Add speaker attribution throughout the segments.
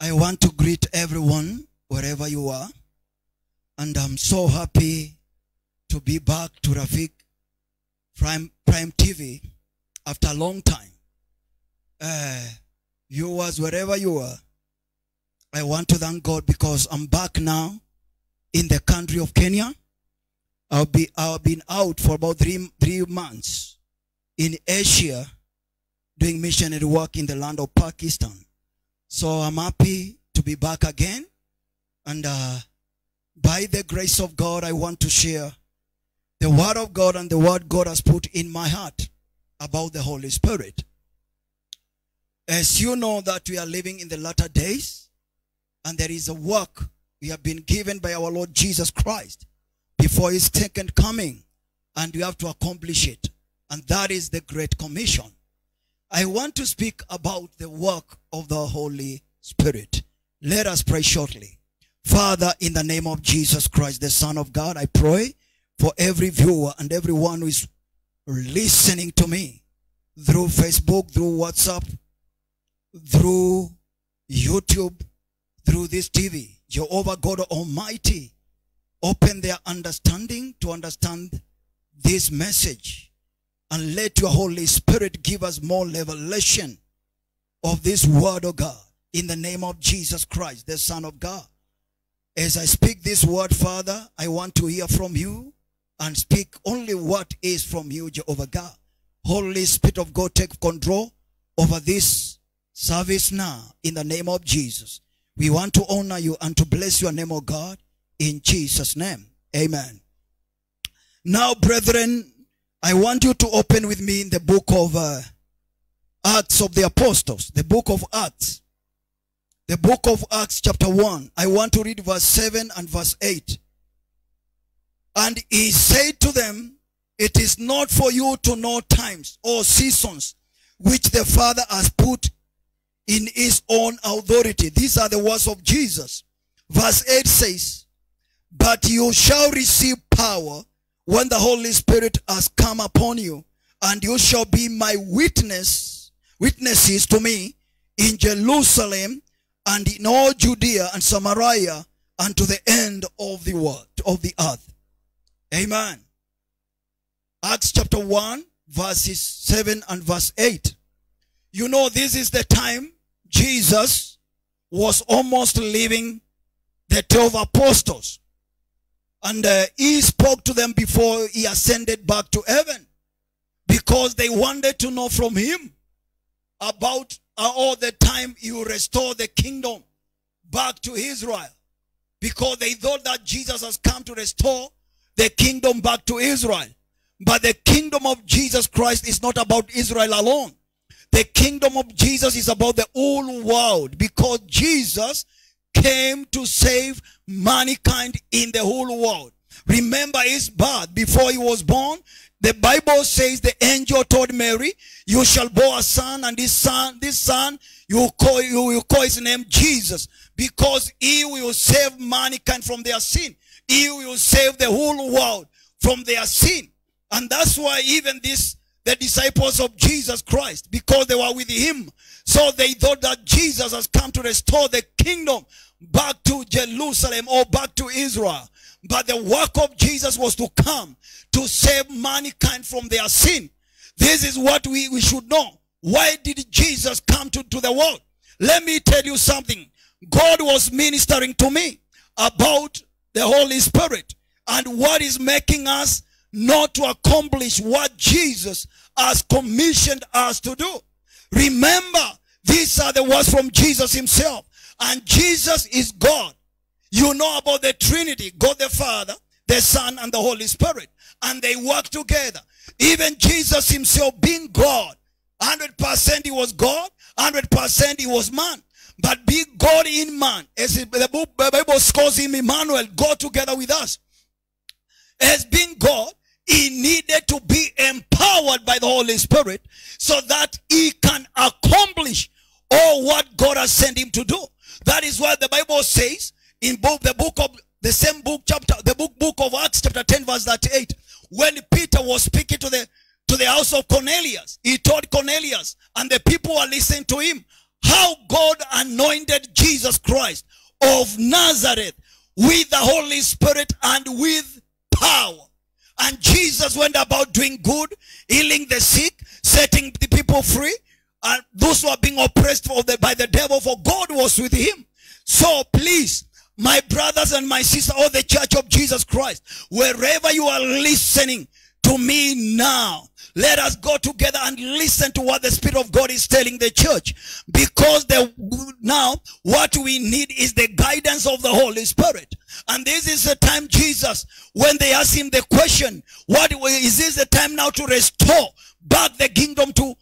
Speaker 1: I want to greet everyone wherever you are. And I'm so happy to be back to Rafiki Prime, Prime TV after a long time. Uh, viewers, wherever you are, I want to thank God because I'm back now in the country of Kenya. I'll be, I've been out for about three, three months in Asia doing missionary work in the land of Pakistan. So I'm happy to be back again. And uh, by the grace of God, I want to share the word of God and the word God has put in my heart about the Holy Spirit. As you know that we are living in the latter days, and there is a work we have been given by our Lord Jesus Christ before his second coming, and we have to accomplish it. And that is the Great Commission. I want to speak about the work of the Holy Spirit. Let us pray shortly. Father, in the name of Jesus Christ, the Son of God, I pray for every viewer and everyone who is listening to me through Facebook, through WhatsApp, through YouTube, through this TV. Jehovah God Almighty, open their understanding to understand this message and let your Holy Spirit give us more revelation of this word of God in the name of Jesus Christ, the Son of God. As I speak this word, Father, I want to hear from you and speak only what is from you, Jehovah God. Holy Spirit of God, take control over this service now in the name of Jesus. We want to honor you and to bless your name, O God, in Jesus' name. Amen. Now, brethren, I want you to open with me in the book of uh, Acts of the Apostles, the book of Acts. The book of Acts chapter 1. I want to read verse 7 and verse 8. And he said to them, It is not for you to know times or seasons which the Father has put in his own authority. These are the words of Jesus. Verse 8 says, But you shall receive power when the Holy Spirit has come upon you, and you shall be my witness, witnesses to me in Jerusalem and in all Judea and Samaria and to the end of the world, of the earth. Amen. Acts chapter 1, verses 7 and verse 8. You know, this is the time Jesus was almost leaving the 12 apostles. And uh, he spoke to them before he ascended back to heaven. Because they wanted to know from him about uh, all the time he will restore the kingdom back to Israel. Because they thought that Jesus has come to restore the kingdom back to Israel. But the kingdom of Jesus Christ is not about Israel alone. The kingdom of Jesus is about the whole world because Jesus came to save mankind in the whole world. Remember his birth before he was born. The Bible says the angel told Mary, you shall bear a son and this son, this son, you call, you will call his name Jesus because he will save mankind from their sin. He will save the whole world from their sin. And that's why even this, the disciples of Jesus Christ, because they were with him, so they thought that Jesus has come to restore the kingdom back to Jerusalem or back to Israel. But the work of Jesus was to come to save mankind from their sin. This is what we, we should know. Why did Jesus come to, to the world? Let me tell you something. God was ministering to me about the Holy Spirit and what is making us not to accomplish what Jesus has commissioned us to do. Remember, these are the words from Jesus himself. And Jesus is God. You know about the Trinity, God the Father, the Son, and the Holy Spirit. And they work together. Even Jesus himself being God, 100% he was God, 100% he was man. But be God in man. As the Bible calls him Emmanuel, God together with us. As being God, he needed to be empowered by the Holy Spirit so that he can accomplish all what God has sent him to do. That is what the Bible says in book, the book of the same book chapter, the book, book of Acts chapter 10 verse 38, when Peter was speaking to the, to the house of Cornelius, he told Cornelius and the people were listening to him how God anointed Jesus Christ of Nazareth with the Holy Spirit and with power. And Jesus went about doing good, healing the sick, setting the people free, and those who are being oppressed by the devil, for God was with him. So please, my brothers and my sisters, or the church of Jesus Christ, wherever you are listening to me now, let us go together and listen to what the Spirit of God is telling the church. Because the, now, what we need is the guidance of the Holy Spirit. And this is the time Jesus, when they ask him the question, what is this the time now to restore back the kingdom to,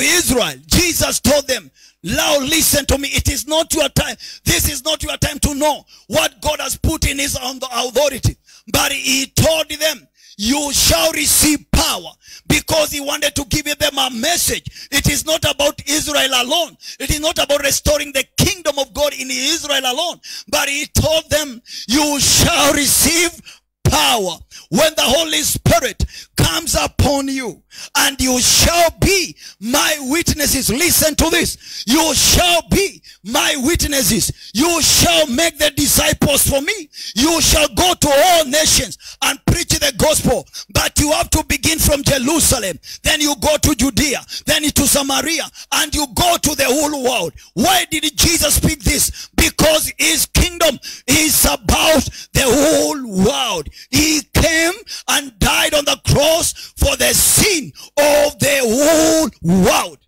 Speaker 1: Israel? Jesus told them, now listen to me. It is not your time. This is not your time to know what God has put in his on the authority. But he told them, you shall receive power because he wanted to give them a message. It is not about Israel alone. It is not about restoring the kingdom of God in Israel alone. But he told them, you shall receive power when the Holy Spirit comes upon you and you shall be my witnesses. Listen to this. You shall be my witnesses. You shall make the disciples for me. You shall go to all nations and preach the gospel. But you have to begin from Jerusalem. Then you go to Judea. Then to Samaria. And you go to the whole world. Why did Jesus speak this? Because his kingdom is about the whole world. He came and died on the cross for the sin of the whole world.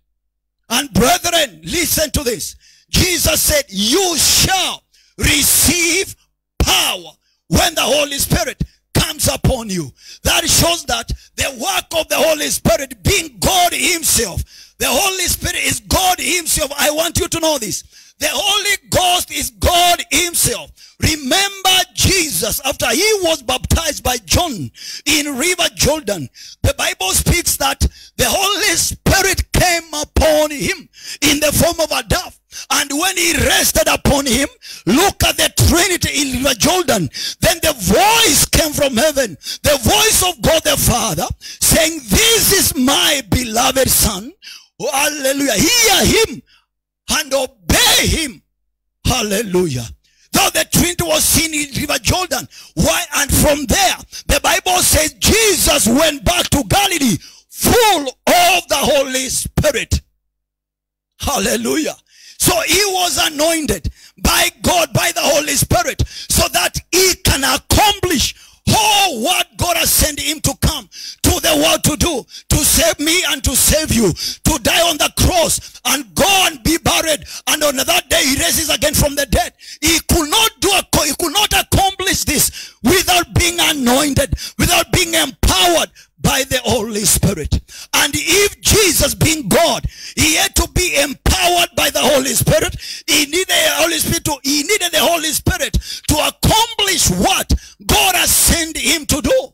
Speaker 1: And brethren, listen to this. Jesus said, you shall receive power when the Holy Spirit comes upon you. That shows that the work of the Holy Spirit being God himself. The Holy Spirit is God himself. I want you to know this. The Holy Ghost is God himself. Remember Jesus after he was baptized by John in River Jordan. The Bible speaks that the Holy Spirit came upon him in the form of a dove. And when he rested upon him, look at the Trinity in River Jordan. Then the voice came from heaven. The voice of God the Father saying, this is my beloved son. Oh, hallelujah. Hear him and obey him. Hallelujah. Though the Trinity was seen in River Jordan. Why? And from there, the Bible says Jesus went back to Galilee full of the Holy Spirit. Hallelujah. So he was anointed by God, by the Holy Spirit, so that he can accomplish all what God has sent him to come to the world to do, to save me and to save you, to die on the cross and go and be buried. And on that day he raises again from the dead. He could not do, a, he could not accomplish this without being anointed, without being empowered by the Holy Spirit. And if Jesus being God, he had to be empowered by the Holy Spirit. He needed the Holy Spirit to, he needed the Holy Spirit to accomplish what God has sent him to do.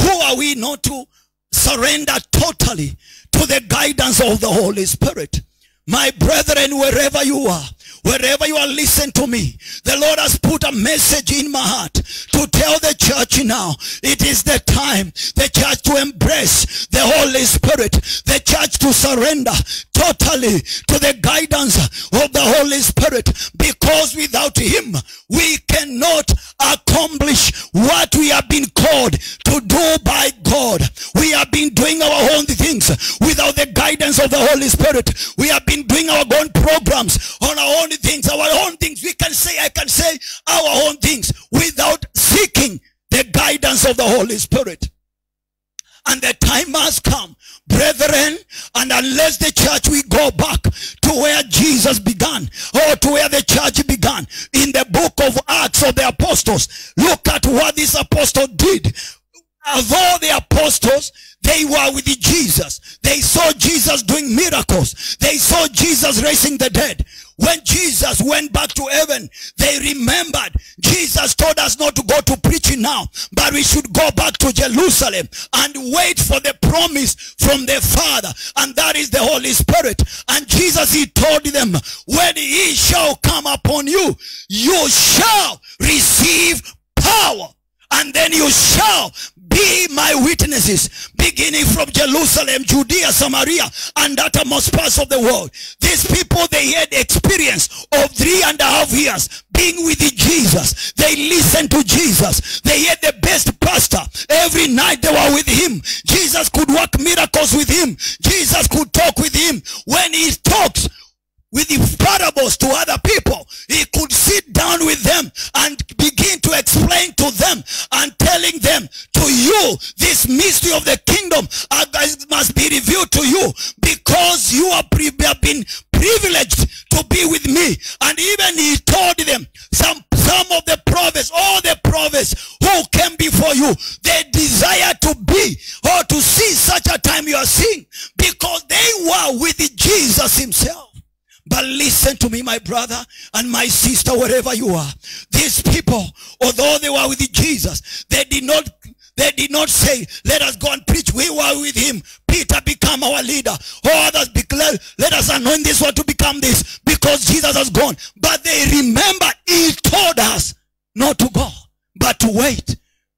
Speaker 1: Who are we not to surrender totally to the guidance of the Holy Spirit? My brethren, wherever you are, wherever you are, listen to me. The Lord has put a message in my heart to tell the church now. It is the time, the church to embrace the Holy Spirit, the church to surrender totally to the guidance of the Holy Spirit because without Him, we cannot accomplish what we have been called to do by God. We have been doing our own things without the guidance of the Holy Spirit. We have been doing our own on our own things, our own things. We can say, I can say our own things without seeking the guidance of the Holy Spirit. And the time has come, brethren, and unless the church we go back to where Jesus began, or to where the church began, in the book of Acts of the Apostles, look at what this apostle did. Although the apostles, they were with Jesus. They saw Jesus doing miracles. They saw Jesus raising the dead. When Jesus went back to heaven, they remembered Jesus told us not to go to preaching now, but we should go back to Jerusalem and wait for the promise from the Father. And that is the Holy Spirit. And Jesus, he told them, when he shall come upon you, you shall receive power and then you shall be my witnesses, beginning from Jerusalem, Judea, Samaria, and uttermost parts of the world. These people, they had experience of three and a half years being with Jesus. They listened to Jesus. They had the best pastor. Every night they were with him. Jesus could work miracles with him. Jesus could talk with him. When he talks, with the parables to other people. He could sit down with them and begin to explain to them and telling them to you this mystery of the kingdom uh, must be revealed to you because you have been privileged to be with me. And even he told them some some of the prophets, all the prophets who came before you, they desire to be or to see such a time you are seeing because they were with Jesus himself. But listen to me, my brother and my sister, wherever you are. These people, although they were with Jesus, they did not they did not say, let us go and preach. We were with him. Peter become our leader. Or others declare, let us anoint this one to become this because Jesus has gone. But they remember he told us not to go, but to wait.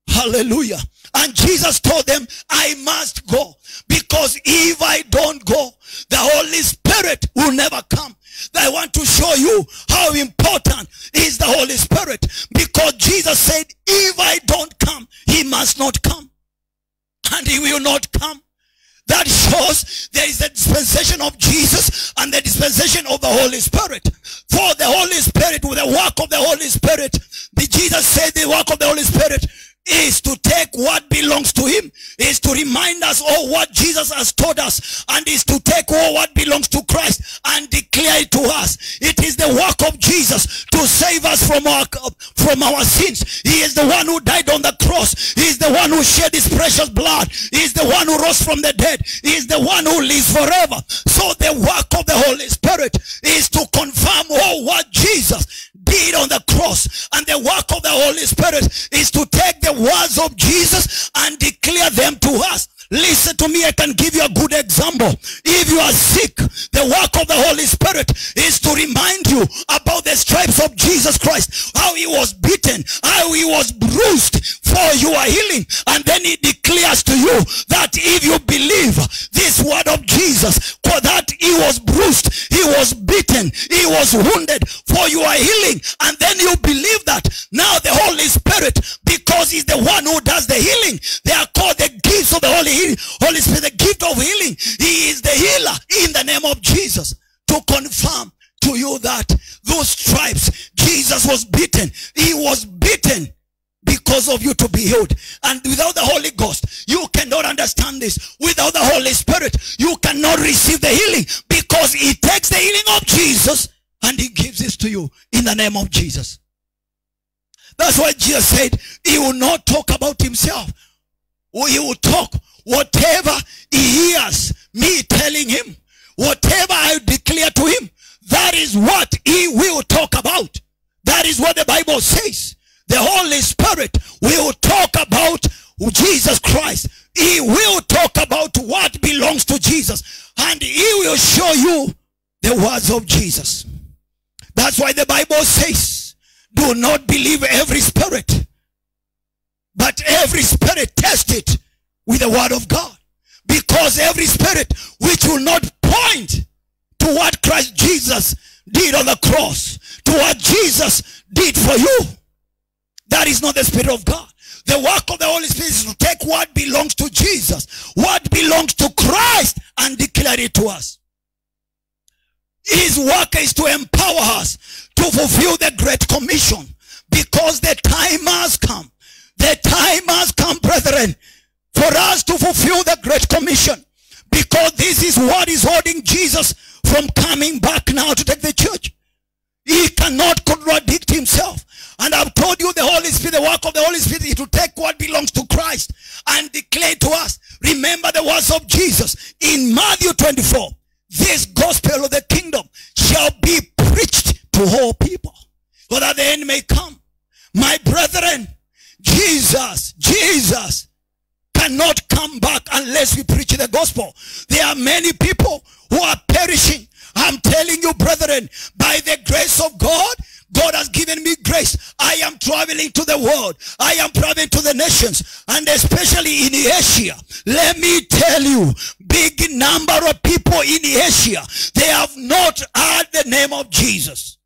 Speaker 1: Hallelujah. And Jesus told them, I must go because if I don't go, the Holy Spirit will never come. I want to show you how important is the Holy Spirit because Jesus said, if I don't come, he must not come. And he will not come. That shows there is a dispensation of Jesus and the dispensation of the Holy Spirit. For the Holy Spirit, with the work of the Holy Spirit, the Jesus said the work of the Holy Spirit is to take what belongs to him, is to remind us all what Jesus has taught us, and is to take all what belongs to Christ and declare it to us. It is the work of Jesus to save us from our from our sins. He is the one who died on the cross. He is the one who shed his precious blood. He is the one who rose from the dead. He is the one who lives forever. So the work of the Holy Spirit is to confirm all what Jesus did on the cross. And the work of the Holy Spirit is to take the words of Jesus and declare them to us. Listen to me, I can give you a good example. If you are sick, the work of the Holy Spirit is to remind you about the stripes of Jesus Christ, how he was beaten, how he was bruised for your healing. And then he declares to you that if you believe this word of Jesus, for that he was bruised, he was beaten, he was wounded for your healing. And then you believe that now the Holy Spirit, because he's the one who does the healing, they are called the gifts of the Holy Holy Spirit, the gift of healing. He is the healer in the name of Jesus to confirm to you that those stripes, Jesus was beaten. He was beaten because of you to be healed. And without the Holy Ghost, you cannot understand this. Without the Holy Spirit, you cannot receive the healing because he takes the healing of Jesus and he gives it to you in the name of Jesus. That's why Jesus said he will not talk about himself. He will talk whatever he hears me telling him, whatever I declare to him, that is what he will talk about. That is what the Bible says. The Holy Spirit will talk about Jesus Christ. He will talk about what belongs to Jesus. And he will show you the words of Jesus. That's why the Bible says, do not believe every spirit, but every spirit test it with the word of God. Because every spirit which will not point to what Christ Jesus did on the cross, to what Jesus did for you, that is not the spirit of God. The work of the Holy Spirit is to take what belongs to Jesus, what belongs to Christ, and declare it to us. His work is to empower us to fulfill the Great Commission because the time has come. The time has come, brethren, for us to fulfill the Great Commission because this is what is holding Jesus from coming back now to take the church. He cannot contradict himself. And I've told you the Holy Spirit, the work of the Holy Spirit is to take what belongs to Christ and declare to us. Remember the words of Jesus in Matthew 24. This gospel of the kingdom shall be preached to all people so that the end may come. My brethren, Jesus, Jesus cannot come back unless we preach the gospel. There are many people who are perishing. I'm telling you, brethren, by the grace of God, God has given me grace. I am traveling to the world. I am traveling to the nations and especially in Asia. Let me tell you, big number of people in Asia, they have not heard the name of Jesus.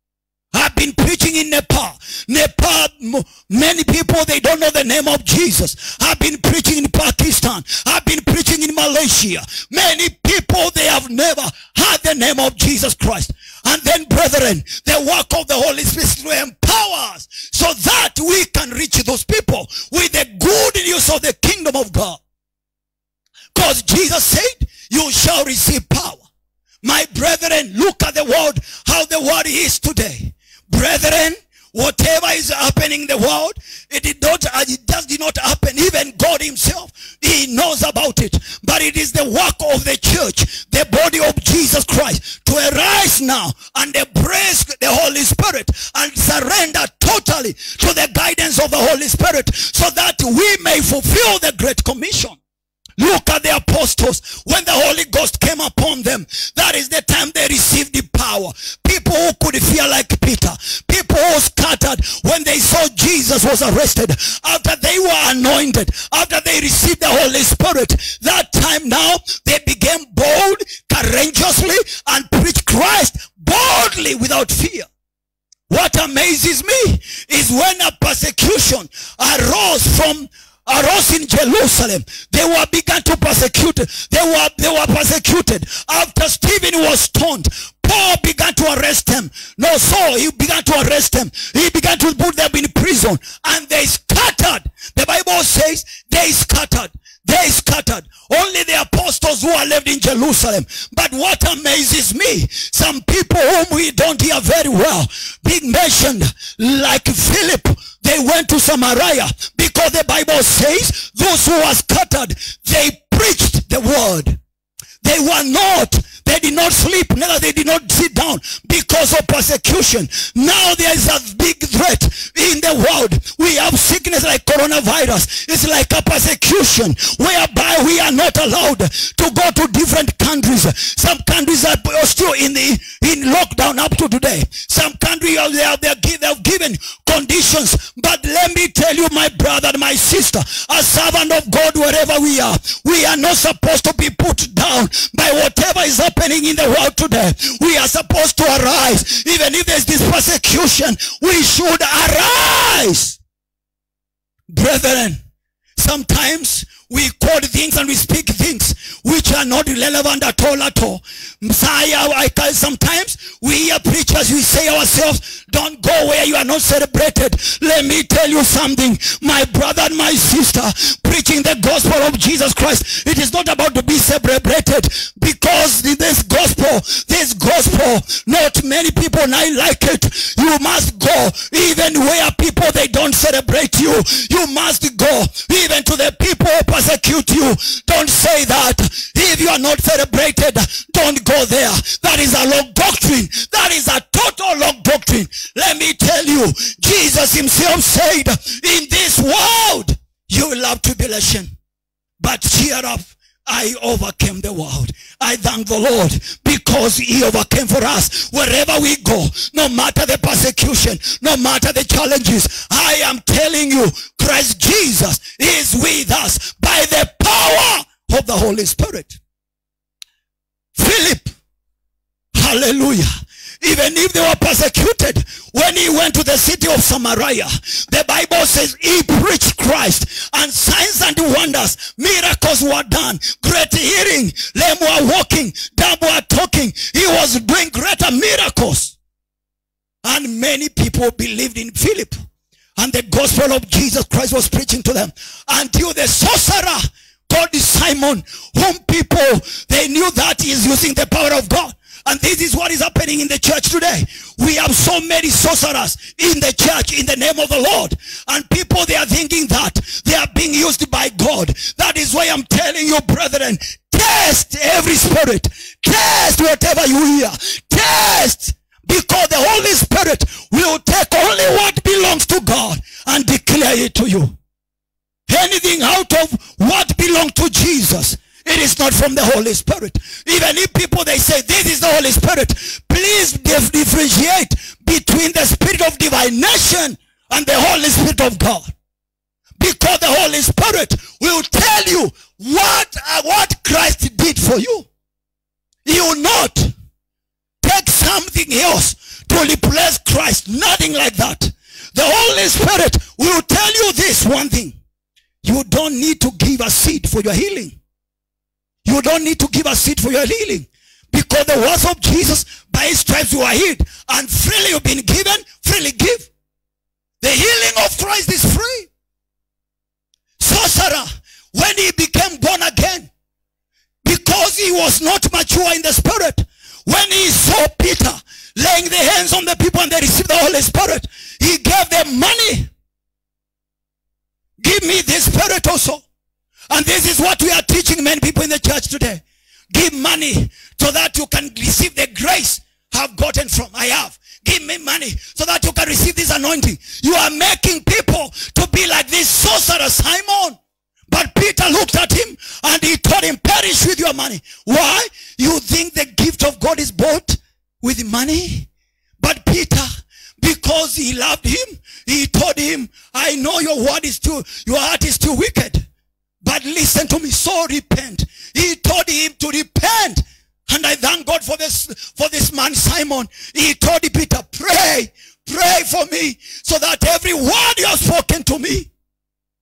Speaker 1: I've been preaching in Nepal. Nepal, many people, they don't know the name of Jesus. I've been preaching in Pakistan. I've been preaching in Malaysia. Many people, they have never heard the name of Jesus Christ. And then, brethren, the work of the Holy Spirit to empower us so that we can reach those people with the good news of the kingdom of God. Because Jesus said, you shall receive power. My brethren, look at the world, how the world is today. Brethren, whatever is happening in the world, it did not, it just did not happen. Even God himself, he knows about it. But it is the work of the church, the body of Jesus Christ, to arise now and embrace the Holy Spirit and surrender totally to the guidance of the Holy Spirit so that we may fulfill the Great Commission. Look at the apostles when the Holy Ghost came upon them. That is the time they received the power. People who could fear like Peter. People who scattered when they saw Jesus was arrested. After they were anointed. After they received the Holy Spirit. That time now they became bold, courageously and preached Christ boldly without fear. What amazes me is when a persecution arose from arose in Jerusalem. They were began to persecute. They were they were persecuted. After Stephen was stoned, Paul began to arrest them. No, so he began to arrest them. He began to put them in prison. And they scattered. The Bible says they scattered. They scattered. Only the apostles who are left in Jerusalem. But what amazes me, some people whom we don't hear very well, being mentioned, like Philip, they went to Samaria because the Bible says those who were scattered, they preached the word. They were not they did not sleep, neither they did not sit down because of persecution. Now there is a big threat in the world. We have sickness like coronavirus. It's like a persecution whereby we are not allowed to go to different countries. Some countries are still in the in lockdown up to today. Some countries they have, they have given conditions. But let me tell you, my brother and my sister, a servant of God wherever we are, we are not supposed to be put down by whatever is happening happening in the world today. We are supposed to arise. Even if there's this persecution, we should arise. Brethren, sometimes we quote things and we speak things which are not relevant at all at all. Messiah, I sometimes we hear preachers, we say ourselves, don't go where you are not celebrated. Let me tell you something, my brother and my sister, preaching the gospel of Jesus Christ, it is not about to be celebrated because this gospel, this gospel, not many people now like it. You must go even where people, they don't celebrate you. You must go even to the people persecute you. Don't say that. If you are not celebrated, don't go there. That is a long doctrine. That is a total long doctrine. Let me tell you, Jesus himself said, in this world, you will have tribulation. But cheer up. I overcame the world. I thank the Lord because he overcame for us. Wherever we go, no matter the persecution, no matter the challenges, I am telling you, Christ Jesus is with us by the power of the Holy Spirit. Philip, hallelujah. Even if they were persecuted, when he went to the city of Samaria, the Bible says he preached Christ and signs and wonders, miracles were done, great healing, lame were walking, dumb were talking. He was doing greater miracles. And many people believed in Philip. And the gospel of Jesus Christ was preaching to them until the sorcerer called Simon, whom people, they knew that he is using the power of God. And this is what is happening in the church today. We have so many sorcerers in the church in the name of the Lord. And people, they are thinking that they are being used by God. That is why I'm telling you, brethren, test every spirit. Test whatever you hear. Test. Because the Holy Spirit will take only what belongs to God and declare it to you. Anything out of what belongs to Jesus it is not from the Holy Spirit. Even if people they say this is the Holy Spirit, please differentiate between the spirit of divination and the Holy Spirit of God. Because the Holy Spirit will tell you what, uh, what Christ did for you. You will not take something else to replace Christ. Nothing like that. The Holy Spirit will tell you this one thing. You don't need to give a seed for your healing. You don't need to give a seed for your healing. Because the words of Jesus, by his stripes you are healed. And freely you've been given, freely give. The healing of Christ is free. Sorcerer, when he became born again, because he was not mature in the spirit, when he saw Peter laying the hands on the people and they received the Holy Spirit, he gave them money. Give me this spirit also. And this is what we are teaching many people in the church today. Give money so that you can receive the grace I've gotten from. I have. Give me money so that you can receive this anointing. You are making people to be like this sorcerer Simon. But Peter looked at him and he told him, perish with your money. Why? You think the gift of God is bought with money? But Peter, because he loved him, he told him, I know your word is too, your heart is too wicked. But listen to me, so repent. He told him to repent. And I thank God for this, for this man, Simon. He told Peter, pray, pray for me so that every word you have spoken to me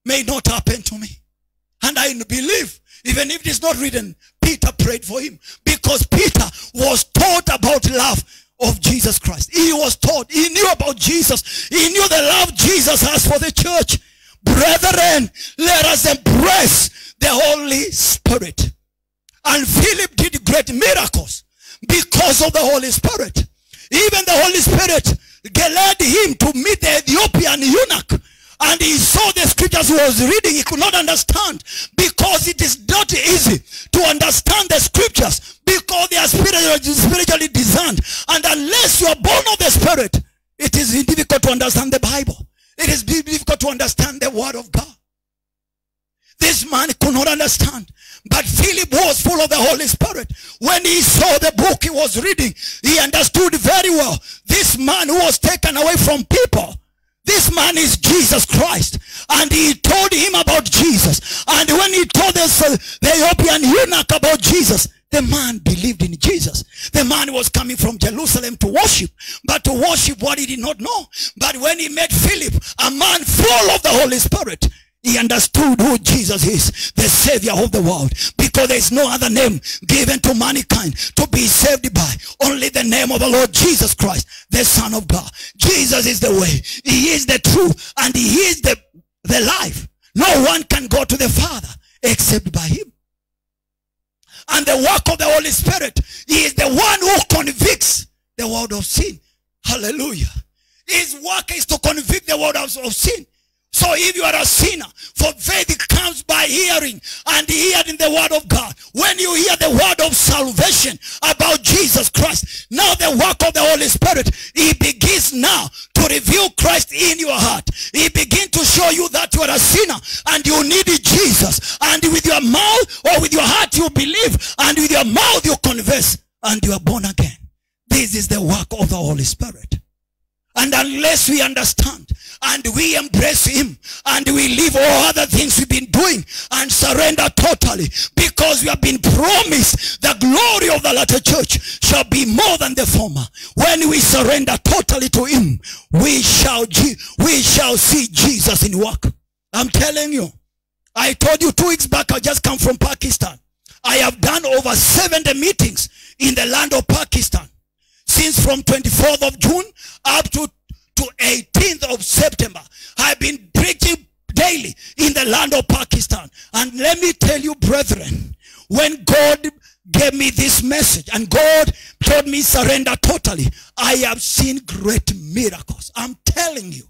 Speaker 1: may not happen to me. And I believe, even if it is not written, Peter prayed for him because Peter was taught about love of Jesus Christ. He was taught, he knew about Jesus. He knew the love Jesus has for the church. Brethren, let us embrace the Holy Spirit. And Philip did great miracles because of the Holy Spirit. Even the Holy Spirit led him to meet the Ethiopian eunuch. And he saw the scriptures he was reading. He could not understand because it is not easy to understand the scriptures because they are spiritually, spiritually designed. And unless you are born of the Spirit, it is difficult to understand the Bible. It is difficult to understand the word of God. This man could not understand. But Philip was full of the Holy Spirit. When he saw the book he was reading, he understood very well. This man who was taken away from people, this man is Jesus Christ. And he told him about Jesus. And when he told us, uh, the Ethiopian eunuch about Jesus, the man believed in Jesus. The man was coming from Jerusalem to worship, but to worship what he did not know. But when he met Philip, a man full of the Holy Spirit, he understood who Jesus is, the Savior of the world. Because there is no other name given to mankind to be saved by. Only the name of the Lord Jesus Christ, the Son of God. Jesus is the way. He is the truth. And he is the, the life. No one can go to the Father except by him and the work of the Holy Spirit. He is the one who convicts the world of sin. Hallelujah. His work is to convict the world of, sin. So if you are a sinner, for faith comes by hearing and hearing the word of God. When you hear the word of salvation about Jesus Christ, now the work of the Holy Spirit, he begins now reveal Christ in your heart. He begins to show you that you are a sinner and you need Jesus. And with your mouth or with your heart you believe and with your mouth you confess and you are born again. This is the work of the Holy Spirit. And unless we understand and we embrace him and we leave all other things we've been doing and surrender totally because we have been promised the glory of the latter church shall be more than the former. When we surrender totally to him, we shall, we shall see Jesus in work. I'm telling you, I told you two weeks back, I just come from Pakistan. I have done over 70 meetings in the land of Pakistan since from 24th of June up to, to 18th of September. I've been preaching daily in the land of Pakistan. And let me tell you, brethren, when God gave me this message and God told me surrender totally, I have seen great miracles. I'm telling you,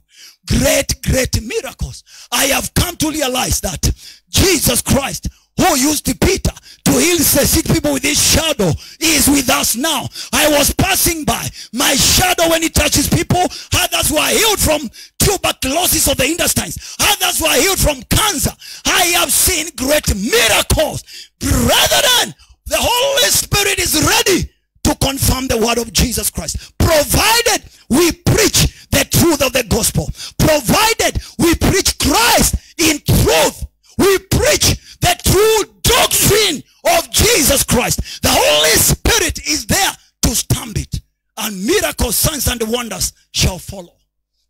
Speaker 1: great, great miracles. I have come to realize that Jesus Christ who used Peter to heal the sick people with his shadow is with us now. I was passing by. My shadow when it touches people, others were healed from tuberculosis of the intestines. Others were healed from cancer. I have seen great miracles. Brethren, the Holy Spirit is ready to confirm the word of Jesus Christ. Provided we preach the truth of the gospel. Provided we preach Christ in truth. We preach true doctrine of Jesus Christ. The Holy Spirit is there to stamp it. And miracles, signs, and wonders shall follow.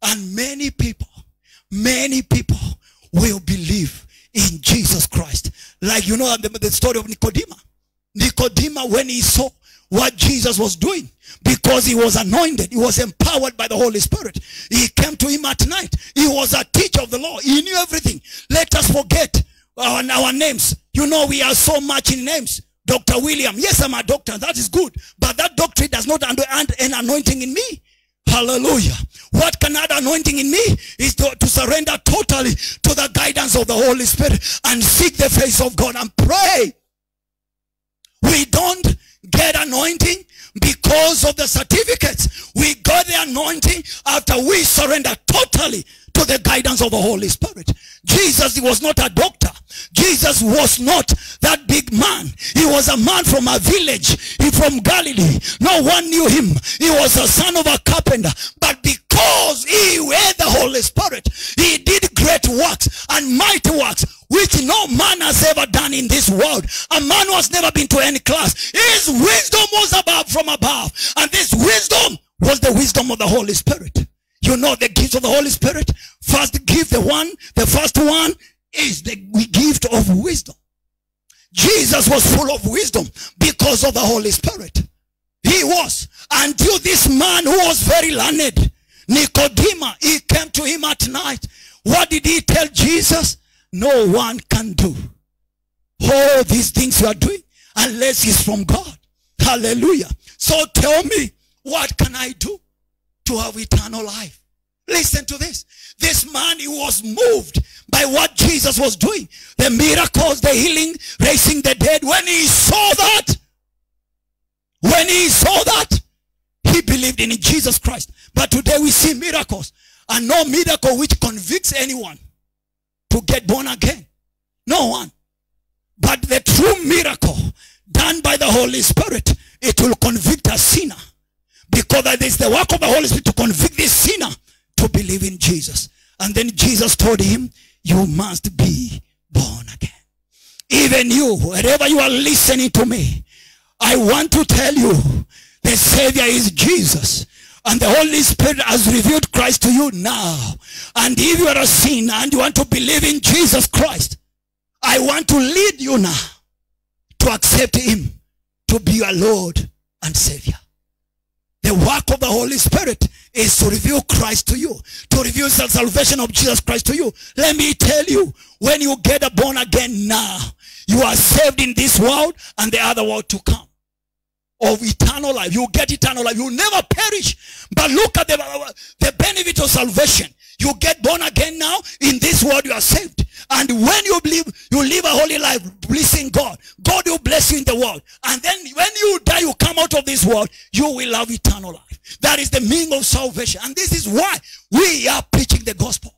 Speaker 1: And many people, many people will believe in Jesus Christ. Like you know the, the story of Nicodemus. Nicodemus, when he saw what Jesus was doing, because he was anointed, he was empowered by the Holy Spirit. He came to him at night. He was a teacher of the law. He knew everything. Let us forget our, our names. You know, we are so much in names. Dr. William. Yes, I'm a doctor. That is good. But that doctrine does not add an anointing in me. Hallelujah. What can add anointing in me is to, to surrender totally to the guidance of the Holy Spirit and seek the face of God and pray. We don't get anointing because of the certificates. We got the anointing after we surrender totally to the guidance of the Holy Spirit. Jesus was not a doctor. Jesus was not that big man. He was a man from a village. He from Galilee. No one knew him. He was a son of a carpenter. But because he had the Holy Spirit, he did great works and mighty works which no man has ever done in this world. A man who has never been to any class. His wisdom was above from above. And this wisdom was the wisdom of the Holy Spirit. You know the gift of the Holy Spirit. First gift, the one, the first one is the gift of wisdom. Jesus was full of wisdom because of the Holy Spirit. He was. Until this man who was very learned, Nicodemus, he came to him at night. What did he tell Jesus? No one can do all these things you are doing unless it's from God. Hallelujah. So tell me, what can I do? to have eternal life. Listen to this. This man, he was moved by what Jesus was doing. The miracles, the healing, raising the dead. When he saw that, when he saw that, he believed in Jesus Christ. But today we see miracles. And no miracle which convicts anyone to get born again. No one. But the true miracle done by the Holy Spirit, it will convict a sinner because that is the work of the Holy Spirit to convict this sinner to believe in Jesus. And then Jesus told him, you must be born again. Even you, wherever you are listening to me, I want to tell you, the Savior is Jesus. And the Holy Spirit has revealed Christ to you now. And if you are a sinner and you want to believe in Jesus Christ, I want to lead you now to accept him to be your Lord and Savior. The work of the Holy Spirit is to reveal Christ to you, to reveal the salvation of Jesus Christ to you. Let me tell you, when you get born again now, you are saved in this world and the other world to come. Of eternal life. You get eternal life. You never perish. But look at the, the benefit of salvation. You get born again now. In this world you are saved. And when you believe, you live a holy life, blessing God. God will bless you in the world. And then when you die, you come out of this world, you will have eternal life. That is the meaning of salvation. And this is why we are preaching the gospel.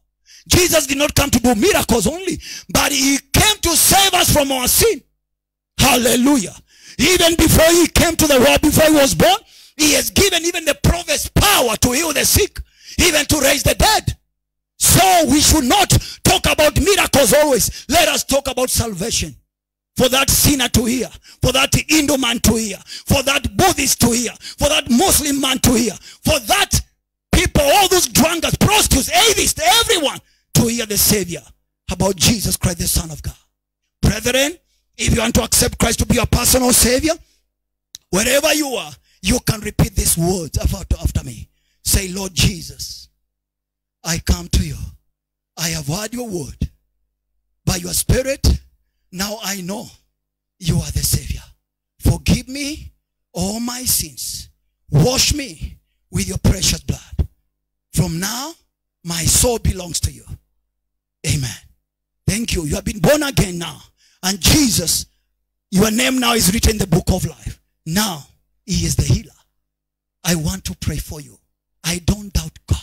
Speaker 1: Jesus did not come to do miracles only, but he came to save us from our sin. Hallelujah. Even before he came to the world, before he was born, he has given even the prophets power to heal the sick, even to raise the dead. So we should not talk about miracles always. Let us talk about salvation. For that sinner to hear. For that Hindu man to hear. For that Buddhist to hear. For that Muslim man to hear. For that people, all those drunkards, prostitutes, atheists, everyone to hear the Savior about Jesus Christ, the Son of God. Brethren, if you want to accept Christ to be your personal Savior, wherever you are, you can repeat these words after me. Say, Lord Jesus, I come to you. I have heard your word. By your spirit, now I know you are the Savior. Forgive me all my sins. Wash me with your precious blood. From now, my soul belongs to you. Amen. Thank you. You have been born again now. And Jesus, your name now is written in the book of life. Now, he is the healer. I want to pray for you. I don't doubt God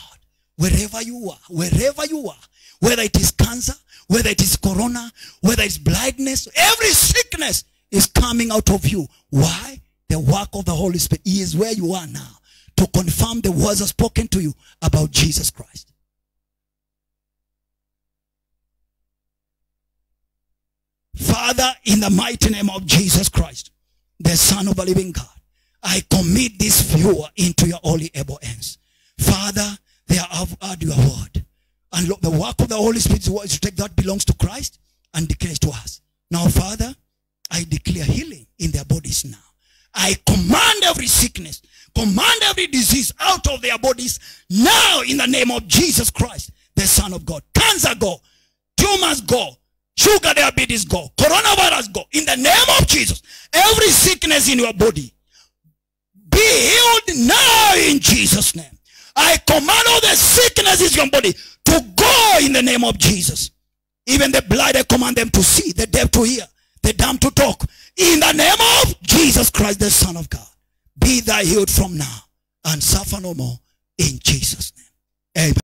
Speaker 1: wherever you are, wherever you are, whether it is cancer, whether it is corona, whether it's blindness, every sickness is coming out of you. Why? The work of the Holy Spirit. He is where you are now to confirm the words are spoken to you about Jesus Christ. Father, in the mighty name of Jesus Christ, the Son of the living God, I commit this viewer into your holy able hands. Father, they have heard your word. And look, the work of the Holy Spirit is to take that belongs to Christ and declares to us. Now, Father, I declare healing in their bodies now. I command every sickness, command every disease out of their bodies now in the name of Jesus Christ, the Son of God. Cancer go, tumors go, sugar diabetes go, coronavirus go. In the name of Jesus, every sickness in your body be healed now in Jesus' name. I command all the sicknesses in your body to go in the name of Jesus. Even the blind, I command them to see, the deaf to hear, the dumb to talk. In the name of Jesus Christ, the Son of God. Be thou healed from now and suffer no more in Jesus' name. Amen.